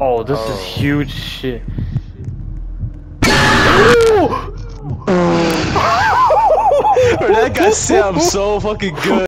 Oh, this Oh. is huge shit. That guy sounds so fucking good.